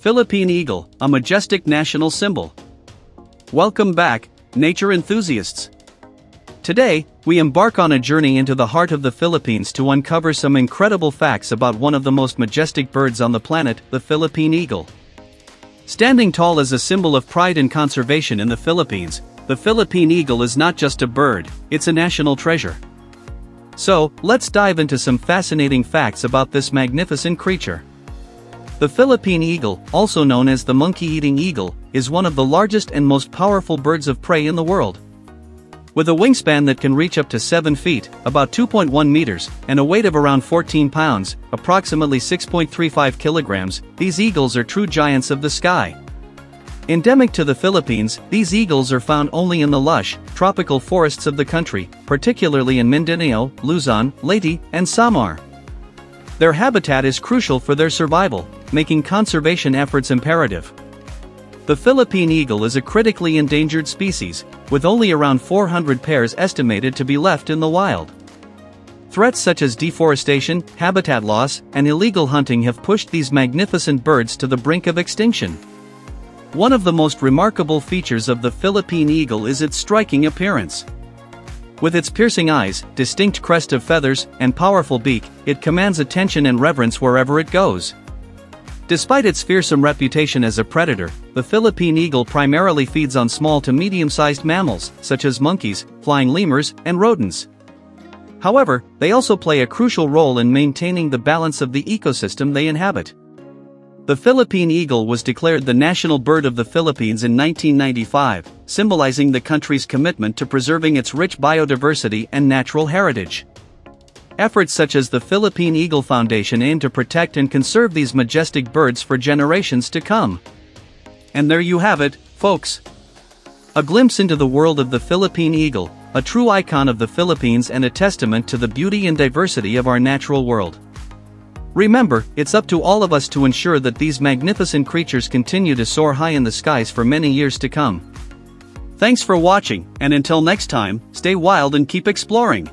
Philippine Eagle, a majestic national symbol. Welcome back, nature enthusiasts. Today, we embark on a journey into the heart of the Philippines to uncover some incredible facts about one of the most majestic birds on the planet, the Philippine eagle. Standing tall as a symbol of pride and conservation in the Philippines, the Philippine eagle is not just a bird, it's a national treasure. So, let's dive into some fascinating facts about this magnificent creature. The Philippine eagle, also known as the monkey-eating eagle, is one of the largest and most powerful birds of prey in the world. With a wingspan that can reach up to 7 feet, about 2.1 meters, and a weight of around 14 pounds, approximately 6.35 kilograms, these eagles are true giants of the sky. Endemic to the Philippines, these eagles are found only in the lush, tropical forests of the country, particularly in Mindanao, Luzon, Leyte, and Samar. Their habitat is crucial for their survival, making conservation efforts imperative. The Philippine eagle is a critically endangered species, with only around 400 pairs estimated to be left in the wild. Threats such as deforestation, habitat loss, and illegal hunting have pushed these magnificent birds to the brink of extinction. One of the most remarkable features of the Philippine eagle is its striking appearance. With its piercing eyes, distinct crest of feathers, and powerful beak, it commands attention and reverence wherever it goes. Despite its fearsome reputation as a predator, the Philippine eagle primarily feeds on small to medium-sized mammals, such as monkeys, flying lemurs, and rodents. However, they also play a crucial role in maintaining the balance of the ecosystem they inhabit. The Philippine eagle was declared the national bird of the Philippines in 1995, symbolizing the country's commitment to preserving its rich biodiversity and natural heritage. Efforts such as the Philippine Eagle Foundation aim to protect and conserve these majestic birds for generations to come. And there you have it, folks. A glimpse into the world of the Philippine eagle, a true icon of the Philippines and a testament to the beauty and diversity of our natural world. Remember, it's up to all of us to ensure that these magnificent creatures continue to soar high in the skies for many years to come. Thanks for watching, and until next time, stay wild and keep exploring.